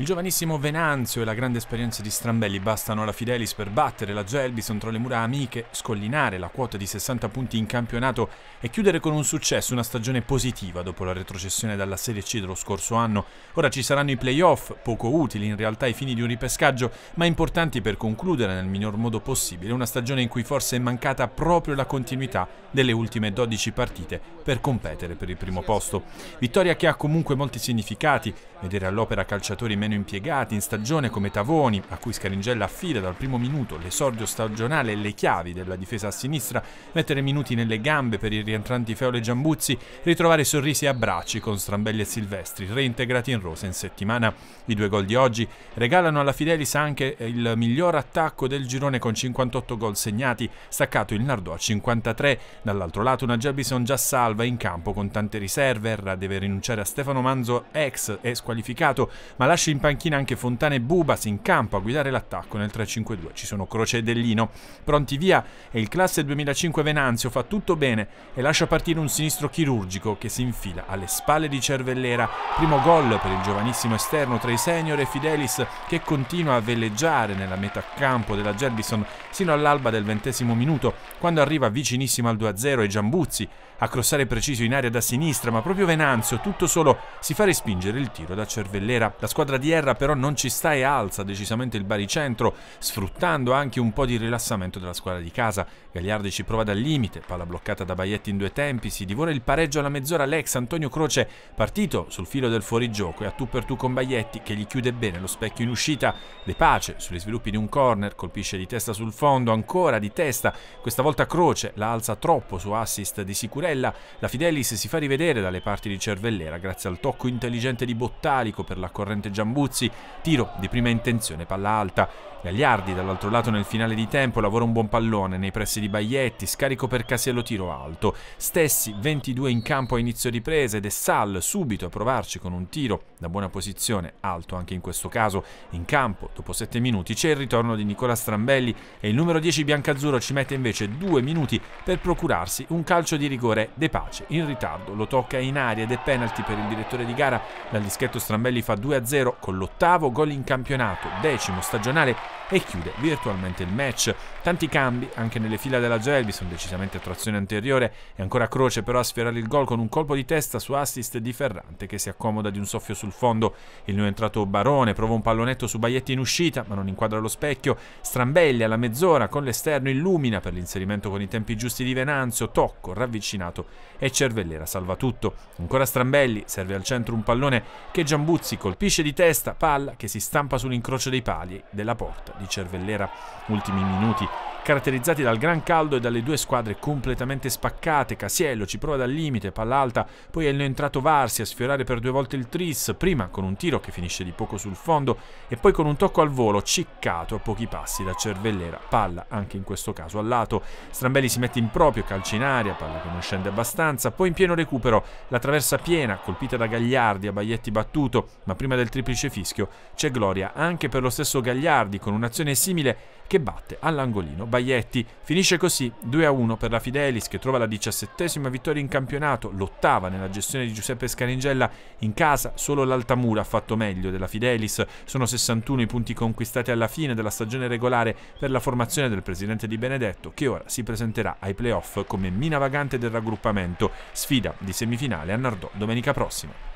Il giovanissimo Venanzio e la grande esperienza di Strambelli bastano alla Fidelis per battere la Gelbison tra le mura amiche, scollinare la quota di 60 punti in campionato e chiudere con un successo una stagione positiva dopo la retrocessione dalla Serie C dello scorso anno. Ora ci saranno i playoff, poco utili in realtà ai fini di un ripescaggio, ma importanti per concludere nel miglior modo possibile una stagione in cui forse è mancata proprio la continuità delle ultime 12 partite per competere per il primo posto. Vittoria che ha comunque molti significati, vedere all'opera calciatori meno impiegati in stagione come Tavoni, a cui Scaringella affida dal primo minuto l'esordio stagionale e le chiavi della difesa a sinistra, mettere minuti nelle gambe per i rientranti Feole e Giambuzzi, ritrovare sorrisi e abbracci con Strambelli e Silvestri, reintegrati in rosa in settimana. I due gol di oggi regalano alla Fidelis anche il miglior attacco del girone con 58 gol segnati, staccato il Nardò a 53. Dall'altro lato una Jebison già salva in campo con tante riserve, Erra deve rinunciare a Stefano Manzo ex e squalificato, ma lascia in panchina anche Fontana e Bubas in campo a guidare l'attacco nel 3-5-2. Ci sono Croce e Dellino. Pronti via e il classe 2005 Venanzio fa tutto bene e lascia partire un sinistro chirurgico che si infila alle spalle di Cervellera. Primo gol per il giovanissimo esterno tra i senior e Fidelis che continua a veleggiare nella metà campo della Gerbison sino all'alba del ventesimo minuto, quando arriva vicinissimo al 2-0 e Giambuzzi a crossare preciso in aria da sinistra, ma proprio Venanzio, tutto solo, si fa respingere il tiro da Cervellera. La squadra di Erra però non ci sta e alza decisamente il baricentro, sfruttando anche un po' di rilassamento della squadra di casa. Gagliardi ci prova dal limite, palla bloccata da Baietti in due tempi, si divora il pareggio alla mezz'ora l'ex Antonio Croce, partito sul filo del fuorigioco e a tu per tu con Baietti che gli chiude bene lo specchio in uscita. De Pace, sugli sviluppi di un corner, colpisce di testa sul fondo, ancora di testa, questa volta Croce la alza troppo su assist di sicurezza Fiorella, la Fidelis si fa rivedere dalle parti di Cervellera grazie al tocco intelligente di Bottalico per la corrente Giambuzzi, tiro di prima intenzione, palla alta. Gagliardi dall'altro lato nel finale di tempo lavora un buon pallone nei pressi di Baietti, scarico per Casiello tiro alto. Stessi 22 in campo a inizio ripresa ed è Sal subito a provarci con un tiro da buona posizione, alto anche in questo caso, in campo. Dopo 7 minuti c'è il ritorno di Nicola Strambelli e il numero 10 biancazzurro ci mette invece 2 minuti per procurarsi un calcio di rigore rigore De Pace in ritardo, lo tocca in aria ed è penalty per il direttore di gara. Dal dischetto Strambelli fa 2-0 con l'ottavo gol in campionato, decimo stagionale e chiude virtualmente il match. Tanti cambi anche nelle fila della Gelbison, decisamente a trazione anteriore e ancora Croce però a sferrare il gol con un colpo di testa su assist di Ferrante che si accomoda di un soffio sul fondo. Il nuovo entrato Barone prova un pallonetto su Baietti in uscita ma non inquadra lo specchio. Strambelli alla mezz'ora con l'esterno illumina per l'inserimento con i tempi giusti di Venanzio, tocco ravvicinato e Cervellera salva tutto. Ancora Strambelli, serve al centro un pallone che Giambuzzi colpisce di testa, palla che si stampa sull'incrocio dei pali della porta di Cervellera. Ultimi minuti caratterizzati dal gran caldo e dalle due squadre completamente spaccate. Casiello ci prova dal limite, palla alta, poi è entrato Varsi a sfiorare per due volte il tris, prima con un tiro che finisce di poco sul fondo e poi con un tocco al volo ciccato a pochi passi da Cervellera, palla anche in questo caso al lato. Strambelli si mette in proprio, calcia in aria, palla che non scende abbastanza, poi in pieno recupero la traversa piena, colpita da Gagliardi a Baietti battuto, ma prima del triplice fischio c'è gloria anche per lo stesso Gagliardi con un'azione simile che batte all'angolino Baietti. Finisce così 2-1 per la Fidelis che trova la diciassettesima vittoria in campionato, l'ottava nella gestione di Giuseppe Scaringella. In casa solo l'Altamura ha fatto meglio della Fidelis, sono 61 i punti conquistati alla fine della stagione regolare per la formazione del presidente di Benedetto che ora si presenterà ai playoff come mina vagante del raggruppamento, sfida di semifinale a Nardò domenica prossima.